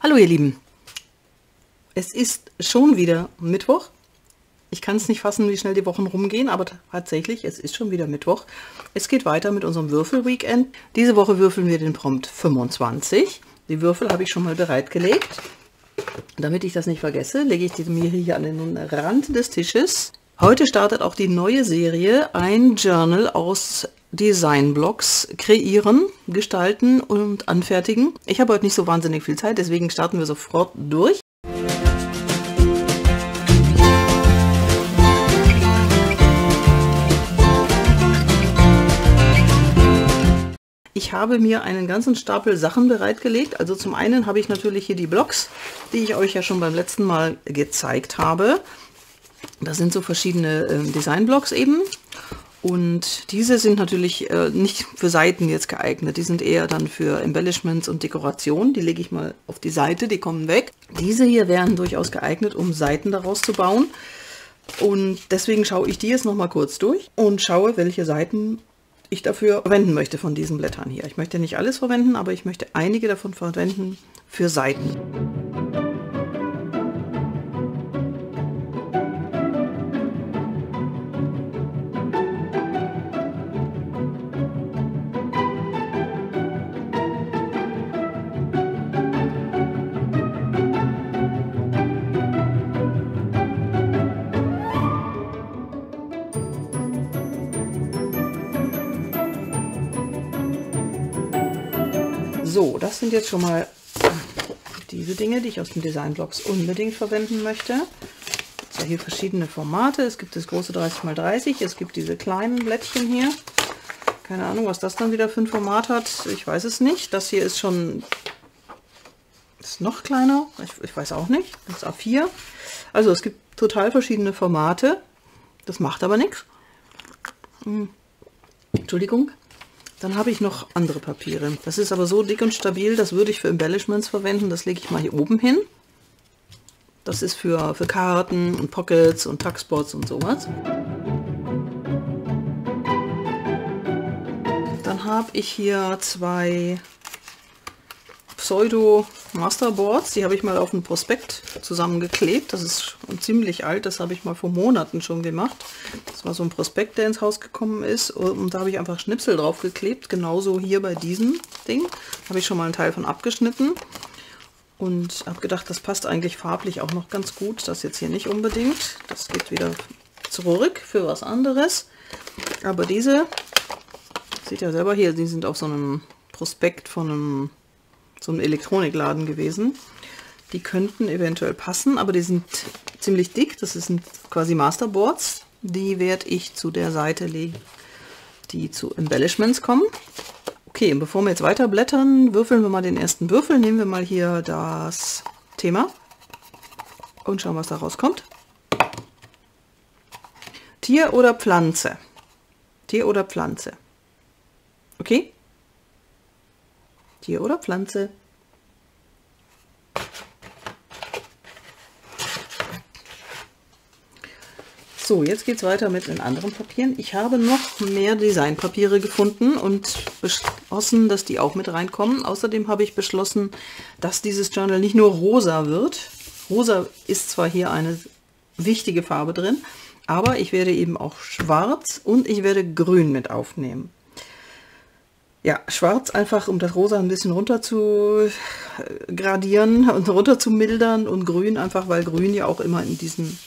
Hallo ihr Lieben. Es ist schon wieder Mittwoch. Ich kann es nicht fassen, wie schnell die Wochen rumgehen, aber tatsächlich, es ist schon wieder Mittwoch. Es geht weiter mit unserem Würfel-Weekend. Diese Woche würfeln wir den Prompt 25. Die Würfel habe ich schon mal bereitgelegt. Damit ich das nicht vergesse, lege ich die mir hier an den Rand des Tisches. Heute startet auch die neue Serie Ein Journal aus Designblocks kreieren, gestalten und anfertigen. Ich habe heute nicht so wahnsinnig viel Zeit, deswegen starten wir sofort durch. Ich habe mir einen ganzen Stapel Sachen bereitgelegt. Also zum einen habe ich natürlich hier die Blocks, die ich euch ja schon beim letzten Mal gezeigt habe. Das sind so verschiedene äh, Designblocks eben. Und diese sind natürlich äh, nicht für Seiten jetzt geeignet. Die sind eher dann für Embellishments und Dekoration. Die lege ich mal auf die Seite, die kommen weg. Diese hier wären durchaus geeignet, um Seiten daraus zu bauen. Und deswegen schaue ich die jetzt noch mal kurz durch und schaue, welche Seiten ich dafür verwenden möchte von diesen Blättern hier. Ich möchte nicht alles verwenden, aber ich möchte einige davon verwenden für Seiten. Sind jetzt schon mal diese Dinge, die ich aus den Designblocks unbedingt verwenden möchte. Es gibt ja hier verschiedene Formate. Es gibt das große 30x30, es gibt diese kleinen Blättchen hier. Keine Ahnung, was das dann wieder für ein Format hat. Ich weiß es nicht. Das hier ist schon ist noch kleiner. Ich, ich weiß auch nicht. Das ist A4. Also es gibt total verschiedene Formate. Das macht aber nichts. Hm. Entschuldigung. Dann habe ich noch andere Papiere. Das ist aber so dick und stabil, das würde ich für Embellishments verwenden. Das lege ich mal hier oben hin. Das ist für, für Karten und Pockets und Tuckspots und sowas. Dann habe ich hier zwei Pseudo Masterboards, die habe ich mal auf ein Prospekt zusammengeklebt. Das ist ziemlich alt, das habe ich mal vor Monaten schon gemacht. Das war so ein Prospekt, der ins Haus gekommen ist und da habe ich einfach Schnipsel drauf geklebt. Genauso hier bei diesem Ding habe ich schon mal einen Teil von abgeschnitten und habe gedacht, das passt eigentlich farblich auch noch ganz gut. Das jetzt hier nicht unbedingt. Das geht wieder zurück für was anderes. Aber diese, seht ihr selber hier, die sind auf so einem Prospekt von einem so ein Elektronikladen gewesen. Die könnten eventuell passen, aber die sind ziemlich dick. Das sind quasi Masterboards. Die werde ich zu der Seite legen, die zu Embellishments kommen. Okay, und bevor wir jetzt weiter blättern, würfeln wir mal den ersten Würfel. Nehmen wir mal hier das Thema und schauen, was da rauskommt. Tier oder Pflanze? Tier oder Pflanze? Okay, Tier oder Pflanze. So, jetzt geht es weiter mit den anderen Papieren. Ich habe noch mehr Designpapiere gefunden und beschlossen, dass die auch mit reinkommen. Außerdem habe ich beschlossen, dass dieses Journal nicht nur rosa wird. Rosa ist zwar hier eine wichtige Farbe drin, aber ich werde eben auch schwarz und ich werde grün mit aufnehmen. Ja, schwarz einfach, um das rosa ein bisschen runter zu gradieren und runter zu mildern und grün einfach, weil grün ja auch immer in diesen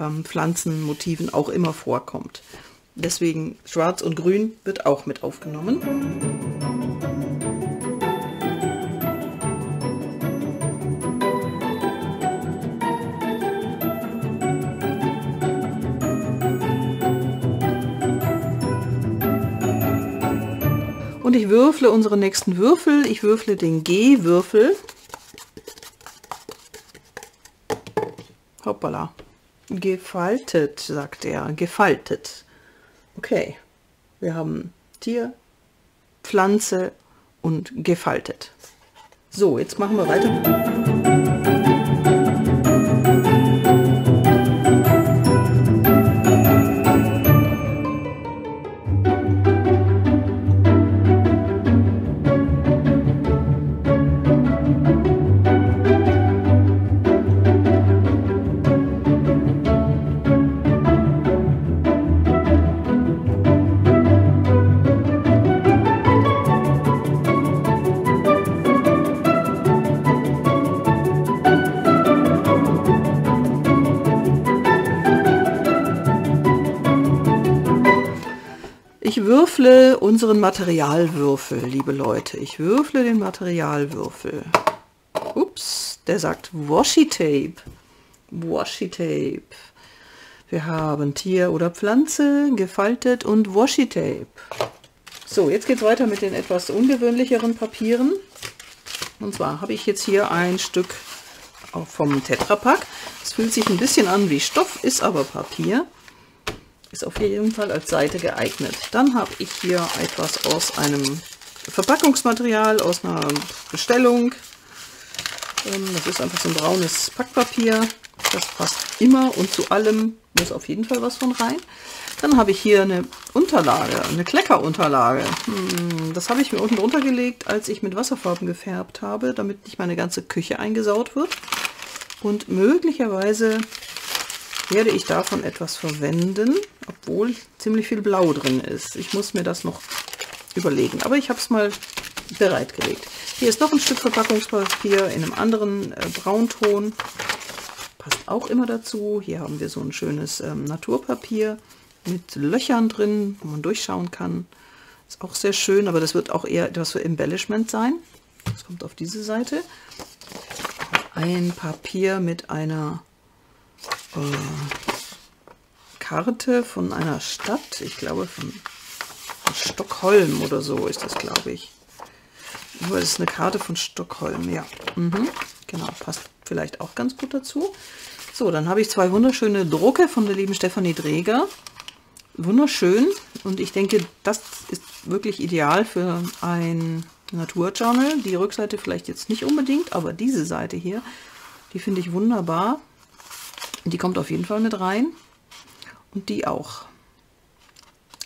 ähm, Pflanzenmotiven auch immer vorkommt. Deswegen schwarz und grün wird auch mit aufgenommen. Ich würfle unsere nächsten Würfel. Ich würfle den G-Würfel. Hoppala. Gefaltet, sagt er. Gefaltet. Okay. Wir haben Tier, Pflanze und gefaltet. So, jetzt machen wir weiter. Würfle unseren Materialwürfel, liebe Leute. Ich würfle den Materialwürfel. Ups, der sagt Washi Tape. Washi Tape. Wir haben Tier oder Pflanze, gefaltet und Washi Tape. So, jetzt geht es weiter mit den etwas ungewöhnlicheren Papieren. Und zwar habe ich jetzt hier ein Stück vom Tetrapack. Es fühlt sich ein bisschen an wie Stoff, ist aber Papier. Ist auf jeden Fall als Seite geeignet. Dann habe ich hier etwas aus einem Verpackungsmaterial, aus einer Bestellung. Ähm, das ist einfach so ein braunes Packpapier. Das passt immer und zu allem muss auf jeden Fall was von rein. Dann habe ich hier eine Unterlage, eine Kleckerunterlage. Hm, das habe ich mir unten drunter gelegt, als ich mit Wasserfarben gefärbt habe, damit nicht meine ganze Küche eingesaut wird. Und möglicherweise werde ich davon etwas verwenden, obwohl ziemlich viel Blau drin ist. Ich muss mir das noch überlegen, aber ich habe es mal bereitgelegt. Hier ist noch ein Stück Verpackungspapier in einem anderen äh, Braunton. Passt auch immer dazu. Hier haben wir so ein schönes ähm, Naturpapier mit Löchern drin, wo man durchschauen kann. Ist auch sehr schön, aber das wird auch eher etwas für Embellishment sein. Das kommt auf diese Seite. Ein Papier mit einer äh, Karte von einer Stadt. Ich glaube von, Stockholm oder so ist das, glaube ich. Das ist eine Karte von Stockholm, ja. Mhm, genau, passt vielleicht auch ganz gut dazu. So, dann habe ich zwei wunderschöne Drucke von der lieben Stefanie Dreger wunderschön und ich denke, das ist wirklich ideal für ein Naturjournal. Die Rückseite vielleicht jetzt nicht unbedingt, aber diese Seite hier, die finde ich wunderbar. Die kommt auf jeden Fall mit rein und die auch.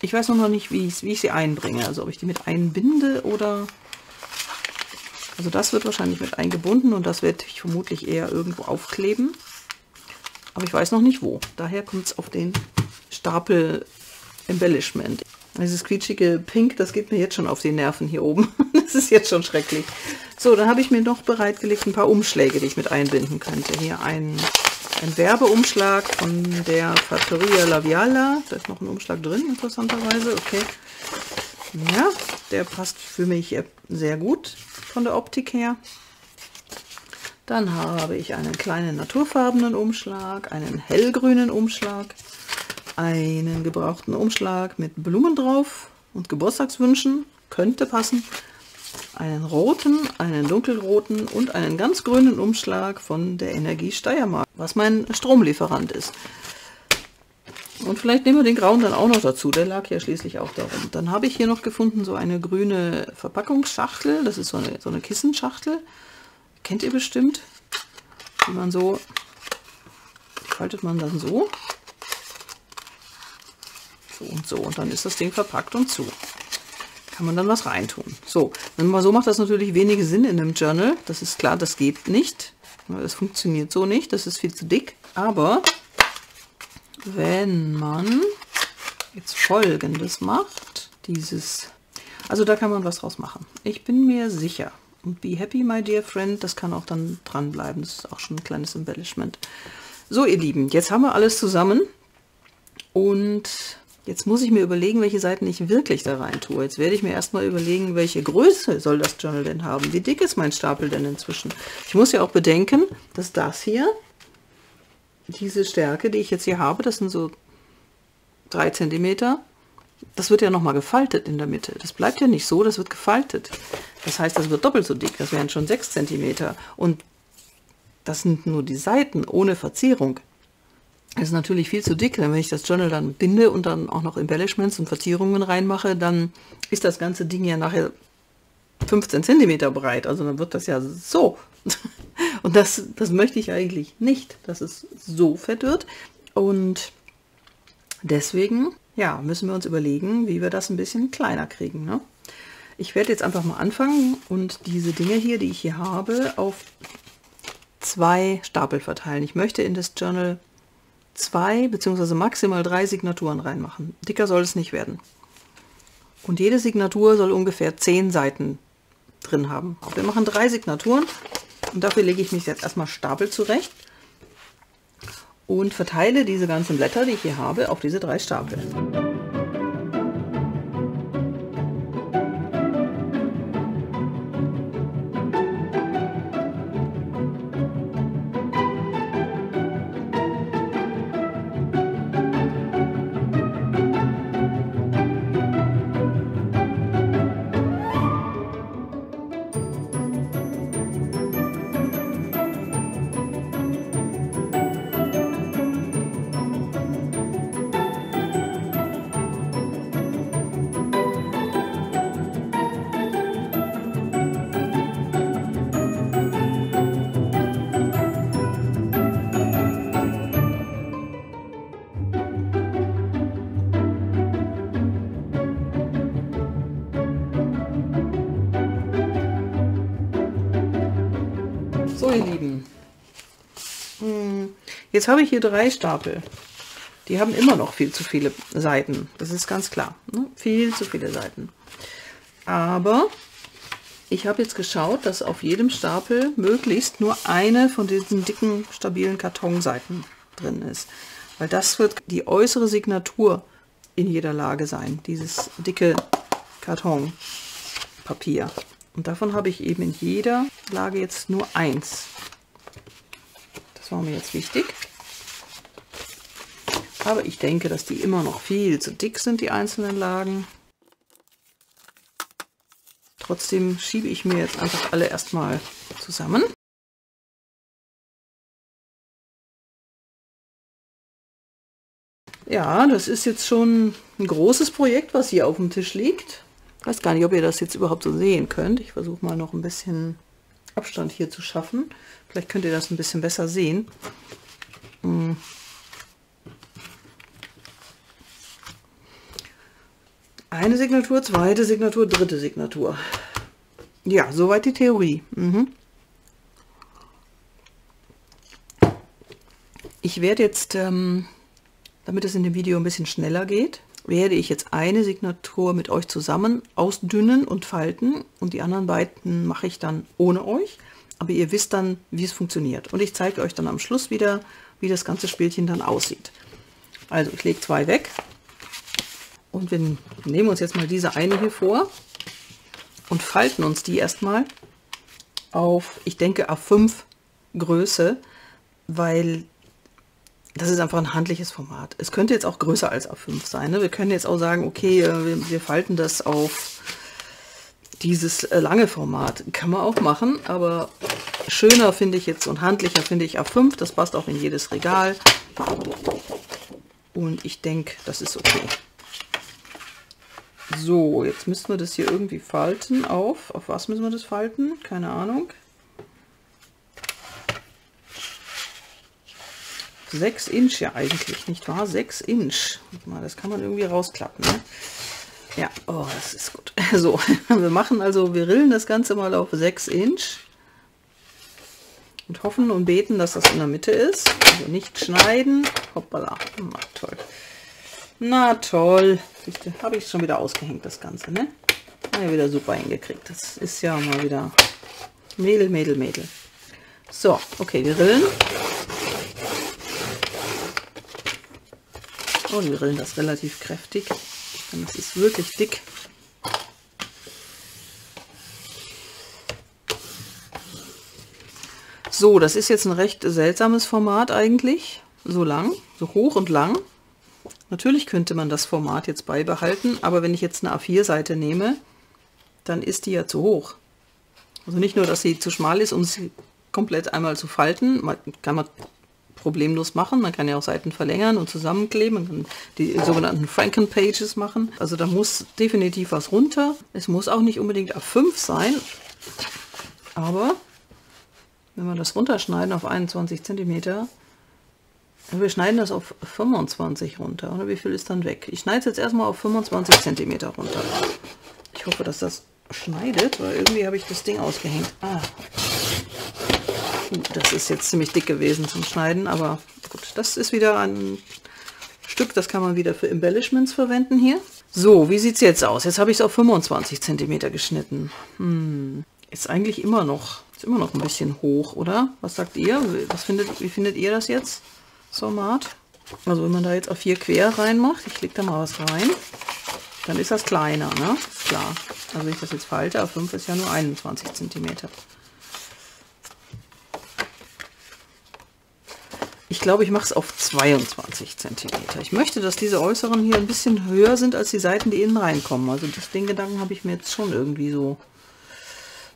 Ich weiß noch nicht, wie ich, wie ich sie einbringe, also ob ich die mit einbinde oder... Also das wird wahrscheinlich mit eingebunden und das werde ich vermutlich eher irgendwo aufkleben. Aber ich weiß noch nicht wo. Daher kommt es auf den Stapel Embellishment. Dieses quietschige Pink, das geht mir jetzt schon auf die Nerven hier oben. das ist jetzt schon schrecklich. So, dann habe ich mir noch bereitgelegt ein paar Umschläge, die ich mit einbinden könnte. Hier ein, ein Werbeumschlag von der Fattoria Laviala. Da ist noch ein Umschlag drin, interessanterweise. Okay. Ja, der passt für mich sehr gut von der Optik her. Dann habe ich einen kleinen naturfarbenen Umschlag, einen hellgrünen Umschlag, einen gebrauchten Umschlag mit Blumen drauf und Geburtstagswünschen, könnte passen, einen roten, einen dunkelroten und einen ganz grünen Umschlag von der Energie Steiermark, was mein Stromlieferant ist. Und vielleicht nehmen wir den grauen dann auch noch dazu, der lag ja schließlich auch darum. Dann habe ich hier noch gefunden so eine grüne Verpackungsschachtel, das ist so eine, so eine Kissenschachtel, kennt ihr bestimmt, die man so, faltet man dann so so und so. Und dann ist das Ding verpackt und zu. Kann man dann was reintun. So, wenn man so macht, das natürlich wenig Sinn in einem Journal. Das ist klar, das geht nicht. Das funktioniert so nicht. Das ist viel zu dick. Aber wenn man jetzt folgendes macht, dieses, also da kann man was draus machen. Ich bin mir sicher. Und be happy, my dear friend, das kann auch dann dranbleiben. Das ist auch schon ein kleines Embellishment. So, ihr Lieben, jetzt haben wir alles zusammen. Und Jetzt muss ich mir überlegen, welche Seiten ich wirklich da rein tue. Jetzt werde ich mir erstmal überlegen, welche Größe soll das Journal denn haben? Wie dick ist mein Stapel denn inzwischen? Ich muss ja auch bedenken, dass das hier, diese Stärke, die ich jetzt hier habe, das sind so 3 cm, das wird ja nochmal gefaltet in der Mitte. Das bleibt ja nicht so, das wird gefaltet. Das heißt, das wird doppelt so dick, das wären schon 6 cm. Und das sind nur die Seiten ohne Verzierung ist natürlich viel zu dick, denn wenn ich das Journal dann binde und dann auch noch Embellishments und Verzierungen reinmache, dann ist das ganze Ding ja nachher 15 cm breit. Also dann wird das ja so. Und das, das möchte ich eigentlich nicht, dass es so fett wird. Und deswegen, ja, müssen wir uns überlegen, wie wir das ein bisschen kleiner kriegen. Ne? Ich werde jetzt einfach mal anfangen und diese Dinge hier, die ich hier habe, auf zwei Stapel verteilen. Ich möchte in das Journal zwei bzw. maximal drei Signaturen reinmachen. Dicker soll es nicht werden. Und jede Signatur soll ungefähr zehn Seiten drin haben. Wir machen drei Signaturen und dafür lege ich mich jetzt erstmal Stapel zurecht und verteile diese ganzen Blätter, die ich hier habe, auf diese drei Stapel. Jetzt habe ich hier drei Stapel. Die haben immer noch viel zu viele Seiten. Das ist ganz klar. Ne? Viel zu viele Seiten. Aber ich habe jetzt geschaut, dass auf jedem Stapel möglichst nur eine von diesen dicken, stabilen Kartonseiten drin ist. Weil das wird die äußere Signatur in jeder Lage sein. Dieses dicke Kartonpapier. Und davon habe ich eben in jeder Lage jetzt nur eins. Das war mir jetzt wichtig. Aber ich denke, dass die immer noch viel zu dick sind, die einzelnen Lagen. Trotzdem schiebe ich mir jetzt einfach alle erstmal zusammen. Ja, das ist jetzt schon ein großes Projekt, was hier auf dem Tisch liegt. Ich weiß gar nicht, ob ihr das jetzt überhaupt so sehen könnt. Ich versuche mal noch ein bisschen Abstand hier zu schaffen. Vielleicht könnt ihr das ein bisschen besser sehen. Hm. Eine Signatur, zweite Signatur, dritte Signatur. Ja, soweit die Theorie. Mhm. Ich werde jetzt ähm, damit es in dem Video ein bisschen schneller geht, werde ich jetzt eine Signatur mit euch zusammen ausdünnen und falten und die anderen beiden mache ich dann ohne euch. Aber ihr wisst dann, wie es funktioniert. Und ich zeige euch dann am Schluss wieder, wie das ganze Spielchen dann aussieht. Also ich lege zwei weg und wir nehmen uns jetzt mal diese eine hier vor und falten uns die erstmal auf, ich denke, A5 Größe, weil das ist einfach ein handliches Format. Es könnte jetzt auch größer als A5 sein. Ne? Wir können jetzt auch sagen, okay, äh, wir, wir falten das auf dieses äh, lange Format. Kann man auch machen, aber schöner finde ich jetzt und handlicher finde ich A5. Das passt auch in jedes Regal. Und ich denke, das ist okay. So, jetzt müssen wir das hier irgendwie falten auf. Auf was müssen wir das falten? Keine Ahnung. 6 Inch ja eigentlich, nicht wahr? 6 Inch. Mal, das kann man irgendwie rausklappen. Ne? Ja, oh, das ist gut. So, wir machen also, wir rillen das Ganze mal auf 6 Inch. Und hoffen und beten, dass das in der Mitte ist. Also nicht schneiden. Hoppala. Na toll. Na toll. Habe ich schon wieder ausgehängt, das Ganze, ne? Ja, wieder super hingekriegt. Das ist ja mal wieder Mädel, Mädel, Mädel. So, okay, wir rillen. Oh, die rillen das relativ kräftig. Denn das ist wirklich dick. So, das ist jetzt ein recht seltsames Format eigentlich. So lang, so hoch und lang. Natürlich könnte man das Format jetzt beibehalten, aber wenn ich jetzt eine A4-Seite nehme, dann ist die ja zu hoch. Also nicht nur, dass sie zu schmal ist, um sie komplett einmal zu falten, man, kann man problemlos machen. Man kann ja auch Seiten verlängern und zusammenkleben. Man kann die sogenannten Franken-Pages machen. Also da muss definitiv was runter. Es muss auch nicht unbedingt A5 sein. Aber wenn wir das runterschneiden auf 21 cm, wir schneiden das auf 25 runter. Oder wie viel ist dann weg? Ich schneide es jetzt erstmal auf 25 cm runter. Ich hoffe, dass das schneidet, weil irgendwie habe ich das Ding ausgehängt. Ah. Das ist jetzt ziemlich dick gewesen zum Schneiden, aber gut, das ist wieder ein Stück, das kann man wieder für Embellishments verwenden hier. So, wie sieht es jetzt aus? Jetzt habe ich es auf 25 cm geschnitten. Hm, ist eigentlich immer noch, ist immer noch ein bisschen hoch, oder? Was sagt ihr? Was findet, wie findet ihr das jetzt, Format? Also wenn man da jetzt auf 4 quer reinmacht, ich lege da mal was rein, dann ist das kleiner, ne? Klar. Also wenn ich das jetzt falte, A5 ist ja nur 21 cm. Ich glaube, ich mache es auf 22 cm. Ich möchte, dass diese äußeren hier ein bisschen höher sind als die Seiten, die innen reinkommen. Also das, den Gedanken habe ich mir jetzt schon irgendwie so,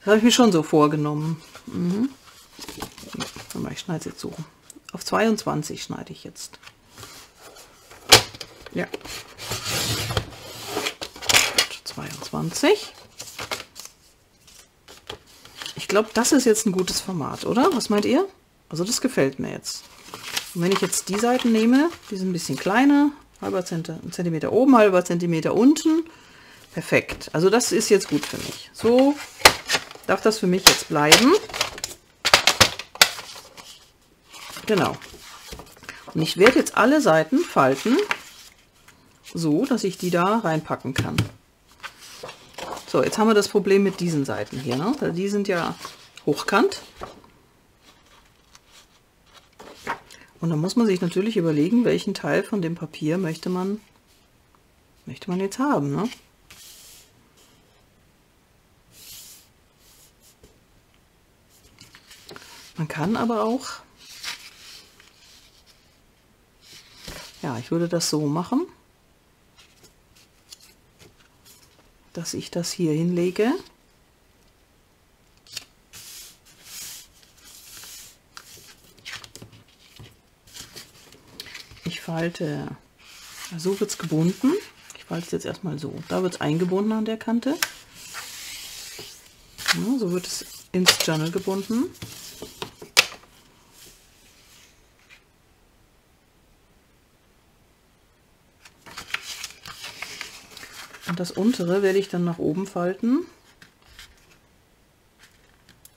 das habe ich mir schon so vorgenommen. Mhm. Ich schneide es jetzt so. Auf 22 schneide ich jetzt. Ja. 22. Ich glaube, das ist jetzt ein gutes Format, oder? Was meint ihr? Also das gefällt mir jetzt. Und wenn ich jetzt die Seiten nehme, die sind ein bisschen kleiner, halber Zentimeter oben, halber Zentimeter unten, perfekt. Also das ist jetzt gut für mich. So darf das für mich jetzt bleiben. Genau. Und ich werde jetzt alle Seiten falten, so, dass ich die da reinpacken kann. So, jetzt haben wir das Problem mit diesen Seiten hier. Ne? Die sind ja hochkant. Und dann muss man sich natürlich überlegen, welchen Teil von dem Papier möchte man, möchte man jetzt haben. Ne? Man kann aber auch, ja, ich würde das so machen, dass ich das hier hinlege. Ich falte, so wird es gebunden. Ich falte es jetzt erstmal so. Da wird es eingebunden an der Kante. Ja, so wird es ins Journal gebunden. Und das untere werde ich dann nach oben falten,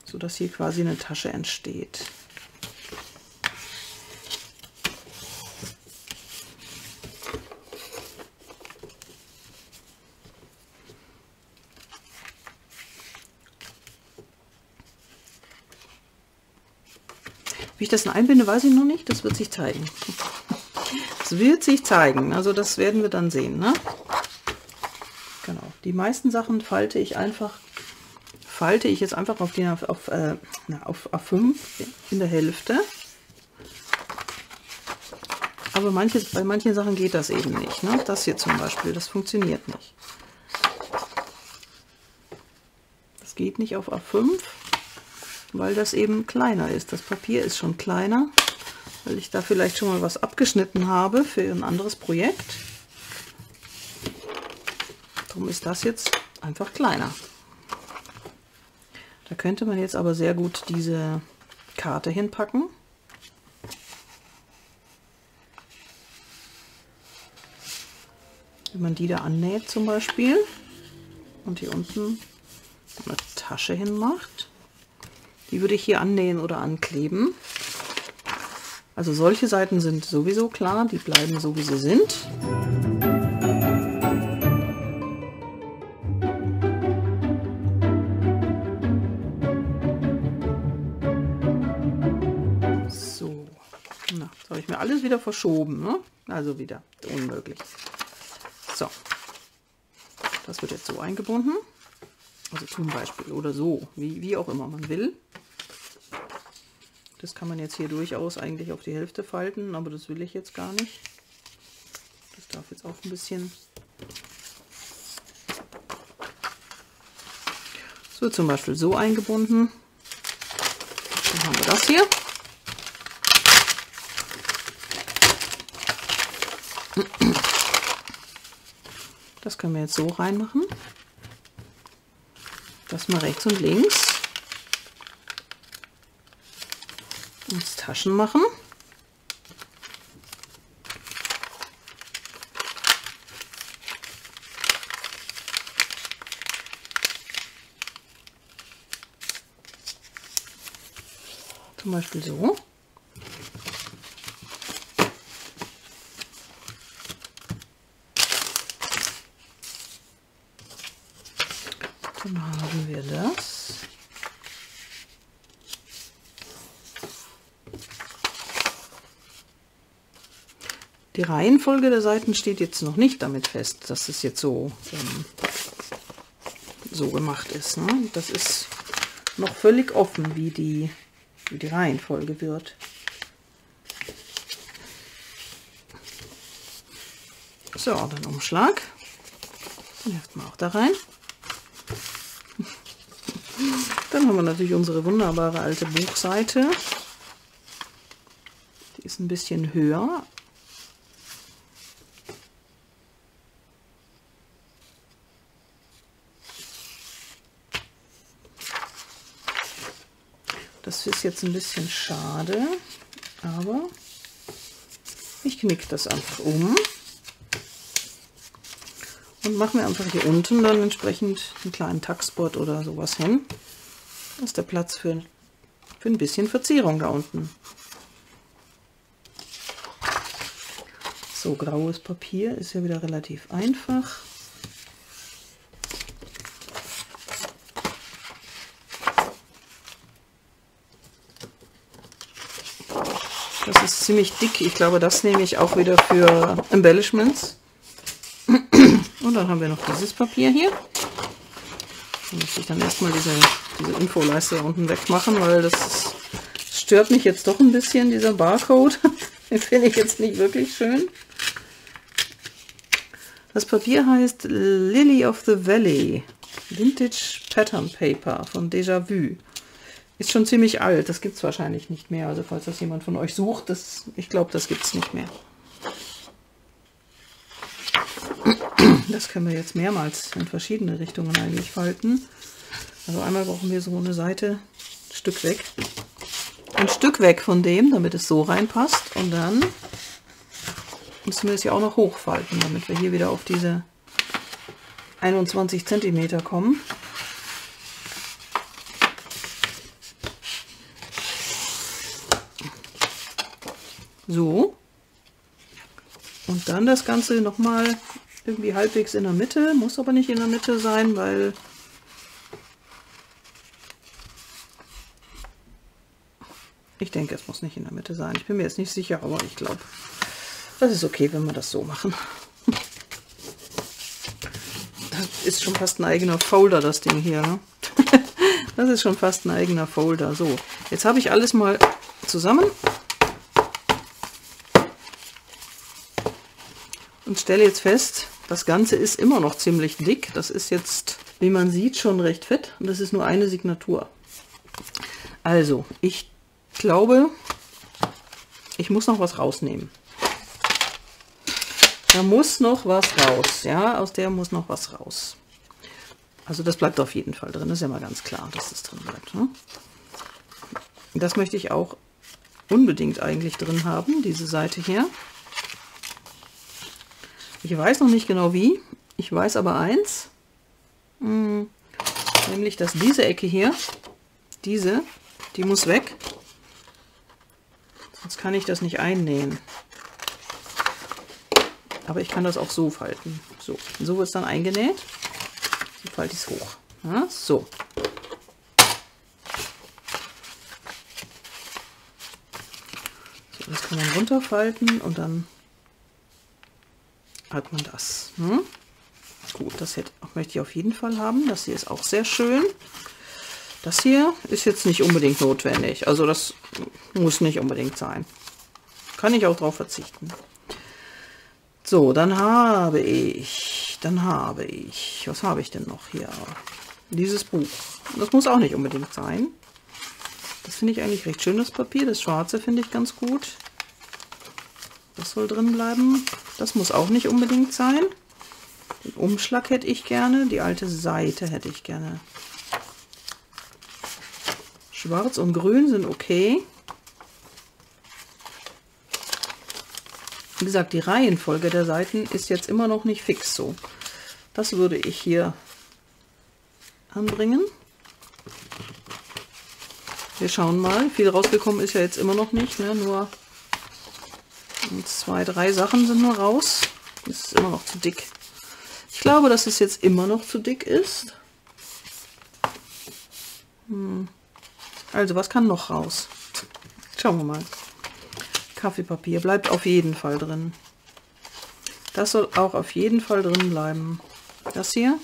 sodass hier quasi eine Tasche entsteht. Ich das einbinde, weiß ich noch nicht. Das wird sich zeigen. Das wird sich zeigen. Also das werden wir dann sehen. Ne? Die meisten Sachen falte ich einfach, falte ich jetzt einfach auf, die, auf, äh, auf A5 in der Hälfte. Aber manche, bei manchen Sachen geht das eben nicht. Ne? Das hier zum Beispiel, das funktioniert nicht. Das geht nicht auf A5, weil das eben kleiner ist. Das Papier ist schon kleiner, weil ich da vielleicht schon mal was abgeschnitten habe für ein anderes Projekt. Darum ist das jetzt einfach kleiner. Da könnte man jetzt aber sehr gut diese Karte hinpacken. Wenn man die da annäht zum Beispiel und hier unten eine Tasche hinmacht. Die würde ich hier annähen oder ankleben. Also solche Seiten sind sowieso klar, die bleiben so wie sie sind. alles wieder verschoben. Ne? Also wieder unmöglich. So. Das wird jetzt so eingebunden. Also zum Beispiel oder so, wie, wie auch immer man will. Das kann man jetzt hier durchaus eigentlich auf die Hälfte falten, aber das will ich jetzt gar nicht. Das darf jetzt auch ein bisschen... Wird zum Beispiel so eingebunden. Dann haben wir das hier. Das können wir jetzt so reinmachen. Das mal rechts und links. Uns Taschen machen. Zum Beispiel so. Dann haben wir das. Die Reihenfolge der Seiten steht jetzt noch nicht damit fest, dass es jetzt so, ähm, so gemacht ist. Ne? Das ist noch völlig offen, wie die, wie die Reihenfolge wird. So, dann Umschlag. Den heften wir auch da rein. Dann haben wir natürlich unsere wunderbare alte Buchseite. Die ist ein bisschen höher. jetzt ein bisschen schade, aber ich knicke das einfach um und mache mir einfach hier unten dann entsprechend einen kleinen Taxbot oder sowas hin. Das ist der Platz für, für ein bisschen Verzierung da unten. So, graues Papier ist ja wieder relativ einfach. Ziemlich dick. Ich glaube, das nehme ich auch wieder für Embellishments. Und dann haben wir noch dieses Papier hier. Da muss ich dann erstmal diese, diese Infoleiste unten wegmachen, weil das stört mich jetzt doch ein bisschen, dieser Barcode. Den finde ich jetzt nicht wirklich schön. Das Papier heißt Lily of the Valley. Vintage Pattern Paper von Déjà Vu. Ist schon ziemlich alt, das gibt es wahrscheinlich nicht mehr. Also falls das jemand von euch sucht, das, ich glaube, das gibt es nicht mehr. Das können wir jetzt mehrmals in verschiedene Richtungen eigentlich falten. Also einmal brauchen wir so eine Seite ein Stück weg. Ein Stück weg von dem, damit es so reinpasst. Und dann müssen wir es ja auch noch hochfalten, damit wir hier wieder auf diese 21 cm kommen. So. Und dann das Ganze nochmal irgendwie halbwegs in der Mitte. Muss aber nicht in der Mitte sein, weil ich denke, es muss nicht in der Mitte sein. Ich bin mir jetzt nicht sicher, aber ich glaube, das ist okay, wenn wir das so machen. Das ist schon fast ein eigener Folder, das Ding hier. Ne? Das ist schon fast ein eigener Folder. So, jetzt habe ich alles mal zusammen und stelle jetzt fest, das Ganze ist immer noch ziemlich dick. Das ist jetzt, wie man sieht, schon recht fett. Und das ist nur eine Signatur. Also, ich glaube, ich muss noch was rausnehmen. Da muss noch was raus. Ja, aus der muss noch was raus. Also das bleibt auf jeden Fall drin. Das ist ja mal ganz klar, dass das drin bleibt. Ne? Das möchte ich auch unbedingt eigentlich drin haben, diese Seite hier. Ich weiß noch nicht genau wie. Ich weiß aber eins. Mh, hm, nämlich, dass diese Ecke hier, diese, die muss weg. Sonst kann ich das nicht einnähen. Aber ich kann das auch so falten. So, so wird es dann eingenäht. So falte ich es hoch. Ja, so. So, das kann man runterfalten und dann hat man das. Hm? Gut, das hätte, möchte ich auf jeden Fall haben. Das hier ist auch sehr schön. Das hier ist jetzt nicht unbedingt notwendig. Also das muss nicht unbedingt sein. Kann ich auch darauf verzichten. So, dann habe ich, dann habe ich, was habe ich denn noch hier? Dieses Buch. Das muss auch nicht unbedingt sein. Das finde ich eigentlich recht schön, das Papier. Das schwarze finde ich ganz gut. Das soll drin bleiben. Das muss auch nicht unbedingt sein. Den Umschlag hätte ich gerne. Die alte Seite hätte ich gerne. Schwarz und Grün sind okay. Wie gesagt, die Reihenfolge der Seiten ist jetzt immer noch nicht fix so. Das würde ich hier anbringen. Wir schauen mal. Viel rausgekommen ist ja jetzt immer noch nicht. Ne? Nur zwei, drei Sachen sind nur raus. Das ist immer noch zu dick. Ich glaube, dass es jetzt immer noch zu dick ist. Hm. Also, was kann noch raus? Schauen wir mal. Kaffeepapier bleibt auf jeden Fall drin. Das soll auch auf jeden Fall drin bleiben. Das hier.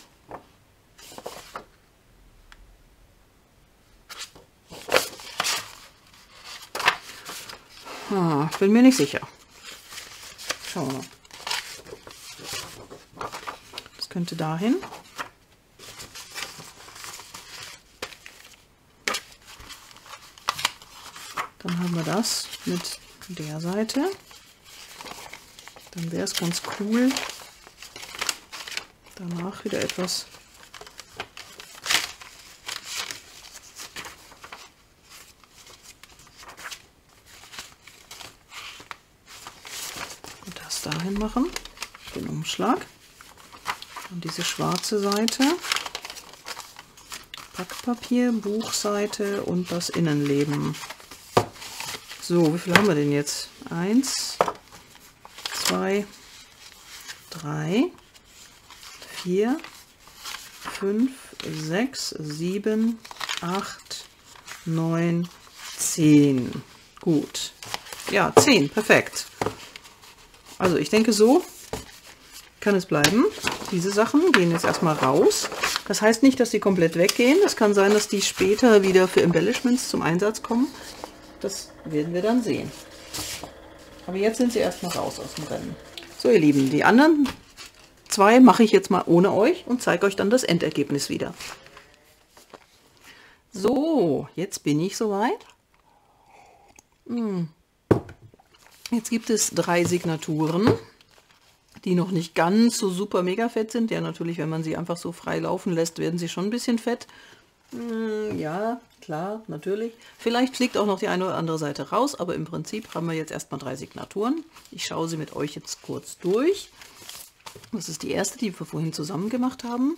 Ah, bin mir nicht sicher. Schauen wir mal. Das könnte dahin. Dann haben wir das mit der Seite. Dann wäre es ganz cool, danach wieder etwas das dahin machen, den Umschlag und diese schwarze Seite, Packpapier, Buchseite und das Innenleben. So, wie viel haben wir denn jetzt? Eins, zwei, drei, vier, fünf, sechs, sieben, acht, neun, zehn. Gut. Ja, zehn. Perfekt. Also ich denke, so kann es bleiben. Diese Sachen gehen jetzt erstmal raus. Das heißt nicht, dass sie komplett weggehen. Es kann sein, dass die später wieder für Embellishments zum Einsatz kommen. Das werden wir dann sehen. Aber jetzt sind sie erstmal raus aus dem Rennen. So ihr Lieben, die anderen zwei mache ich jetzt mal ohne euch und zeige euch dann das Endergebnis wieder. So, jetzt bin ich soweit. Hm. Jetzt gibt es drei Signaturen, die noch nicht ganz so super mega fett sind. Ja, natürlich, wenn man sie einfach so frei laufen lässt, werden sie schon ein bisschen fett. Hm, ja, klar, natürlich. Vielleicht fliegt auch noch die eine oder andere Seite raus, aber im Prinzip haben wir jetzt erstmal drei Signaturen. Ich schaue sie mit euch jetzt kurz durch. Das ist die erste, die wir vorhin zusammen gemacht haben.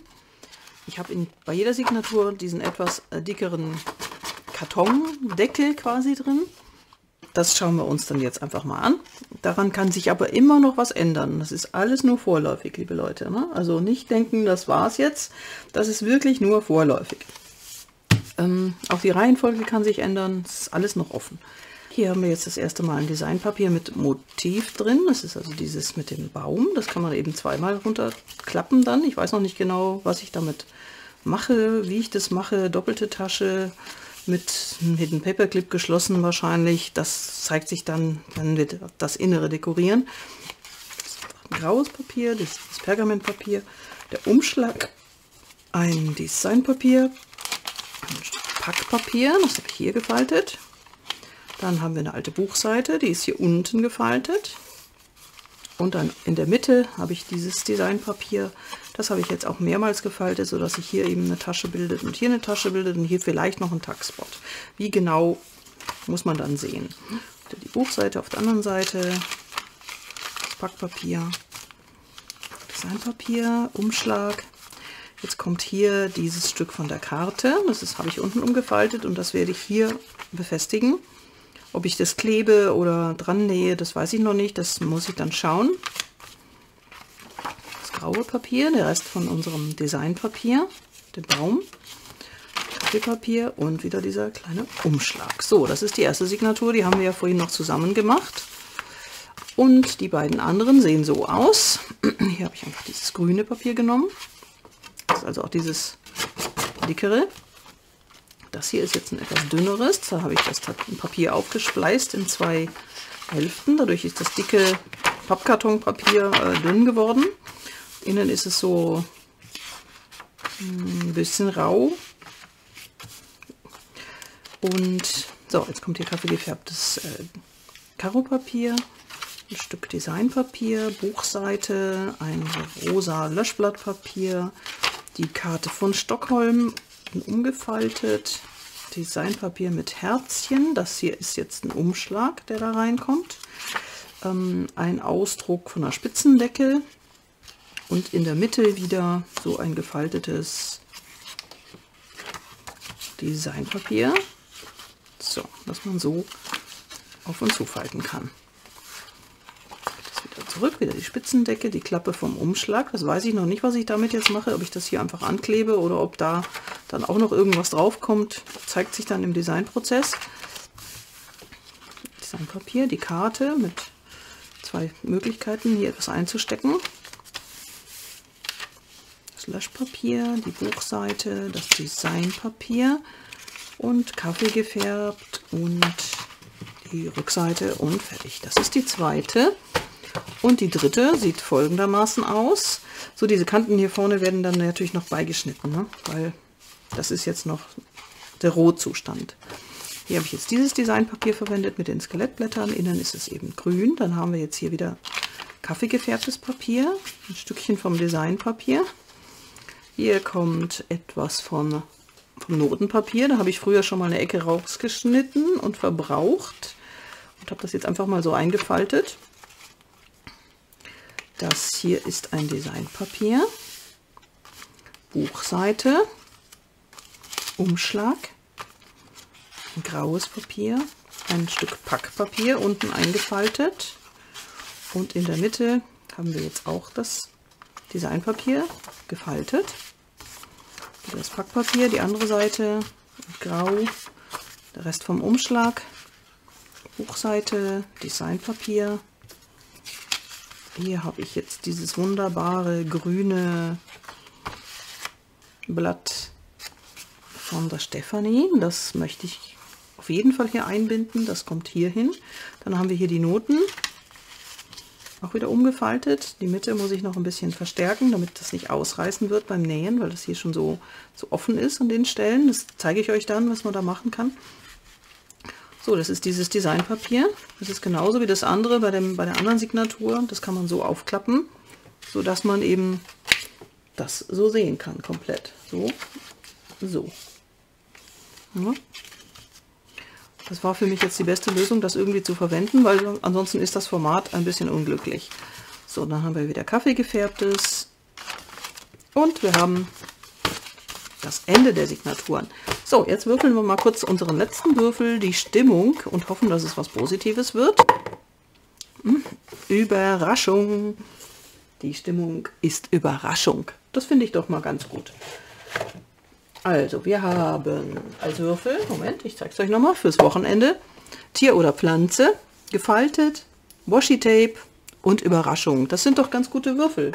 Ich habe bei jeder Signatur diesen etwas äh, dickeren Kartondeckel quasi drin. Das schauen wir uns dann jetzt einfach mal an. Daran kann sich aber immer noch was ändern. Das ist alles nur vorläufig, liebe Leute. Ne? Also nicht denken, das war's jetzt. Das ist wirklich nur vorläufig. Ähm, auch die Reihenfolge kann sich ändern. Das ist alles noch offen. Hier haben wir jetzt das erste Mal ein Designpapier mit Motiv drin. Das ist also dieses mit dem Baum. Das kann man eben zweimal runterklappen dann. Ich weiß noch nicht genau, was ich damit mache, wie ich das mache. Doppelte Tasche mit einem Hidden Paperclip geschlossen wahrscheinlich. Das zeigt sich dann, wenn wir das Innere dekorieren. Graues Papier, das, das Pergamentpapier, der Umschlag, ein Designpapier, ein Packpapier, das habe ich hier gefaltet. Dann haben wir eine alte Buchseite, die ist hier unten gefaltet. Und dann in der Mitte habe ich dieses Designpapier. Das habe ich jetzt auch mehrmals gefaltet, sodass sich hier eben eine Tasche bildet und hier eine Tasche bildet und hier vielleicht noch ein Tagspot. Wie genau muss man dann sehen. Die Buchseite auf der anderen Seite, das Packpapier, Designpapier, Umschlag. Jetzt kommt hier dieses Stück von der Karte. Das habe ich unten umgefaltet und das werde ich hier befestigen. Ob ich das klebe oder dran nähe, das weiß ich noch nicht. Das muss ich dann schauen. Graue Papier, der Rest von unserem Designpapier, den Baum, Kaffeepapier und wieder dieser kleine Umschlag. So, das ist die erste Signatur, die haben wir ja vorhin noch zusammen gemacht. Und die beiden anderen sehen so aus. Hier habe ich einfach dieses grüne Papier genommen. Das ist also auch dieses dickere. Das hier ist jetzt ein etwas dünneres. Da habe ich das Papier aufgespleist in zwei Hälften. Dadurch ist das dicke Pappkartonpapier äh, dünn geworden. Innen ist es so hm, ein bisschen rau. Und so, jetzt kommt hier kaffeegefärbtes äh, Karopapier, ein Stück Designpapier, Buchseite, ein rosa Löschblattpapier, die Karte von Stockholm umgefaltet. Designpapier mit Herzchen. Das hier ist jetzt ein Umschlag, der da reinkommt. Ähm, ein Ausdruck von einer Spitzendecke. Und in der Mitte wieder so ein gefaltetes Designpapier. So, dass man so auf und zufalten kann zurück, wieder die Spitzendecke, die Klappe vom Umschlag. Das weiß ich noch nicht, was ich damit jetzt mache, ob ich das hier einfach anklebe oder ob da dann auch noch irgendwas drauf kommt, zeigt sich dann im Designprozess. Designpapier, die Karte mit zwei Möglichkeiten, hier etwas einzustecken. Das Löschpapier, die Buchseite, das Designpapier und Kaffee gefärbt und die Rückseite und fertig. Das ist die zweite. Und die dritte sieht folgendermaßen aus. So, diese Kanten hier vorne werden dann natürlich noch beigeschnitten, ne? weil das ist jetzt noch der Rohzustand. Hier habe ich jetzt dieses Designpapier verwendet mit den Skelettblättern. Innen ist es eben grün. Dann haben wir jetzt hier wieder kaffeegefärbtes Papier, ein Stückchen vom Designpapier. Hier kommt etwas von, vom Notenpapier. Da habe ich früher schon mal eine Ecke rausgeschnitten und verbraucht und habe das jetzt einfach mal so eingefaltet. Das hier ist ein Designpapier, Buchseite, Umschlag, ein graues Papier, ein Stück Packpapier unten eingefaltet. Und in der Mitte haben wir jetzt auch das Designpapier gefaltet. Das Packpapier, die andere Seite grau, der Rest vom Umschlag, Buchseite, Designpapier. Hier habe ich jetzt dieses wunderbare grüne Blatt von der Stefanie. Das möchte ich auf jeden Fall hier einbinden. Das kommt hier hin. Dann haben wir hier die Noten. Auch wieder umgefaltet. Die Mitte muss ich noch ein bisschen verstärken, damit das nicht ausreißen wird beim Nähen, weil das hier schon so, so offen ist an den Stellen. Das zeige ich euch dann, was man da machen kann. So, das ist dieses Designpapier. Das ist genauso wie das andere bei, dem, bei der anderen Signatur. Das kann man so aufklappen, so dass man eben das so sehen kann, komplett. So, so. Das war für mich jetzt die beste Lösung, das irgendwie zu verwenden, weil ansonsten ist das Format ein bisschen unglücklich. So, dann haben wir wieder Kaffee gefärbtes und wir haben das Ende der Signaturen. So, jetzt würfeln wir mal kurz unseren letzten Würfel, die Stimmung und hoffen, dass es was Positives wird. Hm, Überraschung. Die Stimmung ist Überraschung. Das finde ich doch mal ganz gut. Also, wir haben als Würfel, Moment, ich zeige es euch nochmal, fürs Wochenende, Tier oder Pflanze, gefaltet, Washi-Tape und Überraschung. Das sind doch ganz gute Würfel.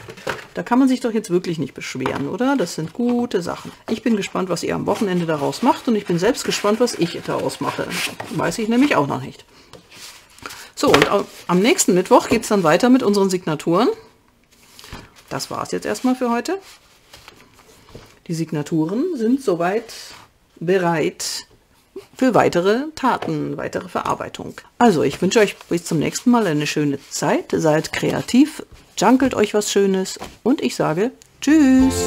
Da kann man sich doch jetzt wirklich nicht beschweren, oder? Das sind gute Sachen. Ich bin gespannt, was ihr am Wochenende daraus macht und ich bin selbst gespannt, was ich daraus mache. Weiß ich nämlich auch noch nicht. So, und am nächsten Mittwoch geht es dann weiter mit unseren Signaturen. Das war es jetzt erstmal für heute. Die Signaturen sind soweit bereit für weitere Taten, weitere Verarbeitung. Also, ich wünsche euch bis zum nächsten Mal eine schöne Zeit. Seid kreativ, junkelt euch was Schönes und ich sage Tschüss.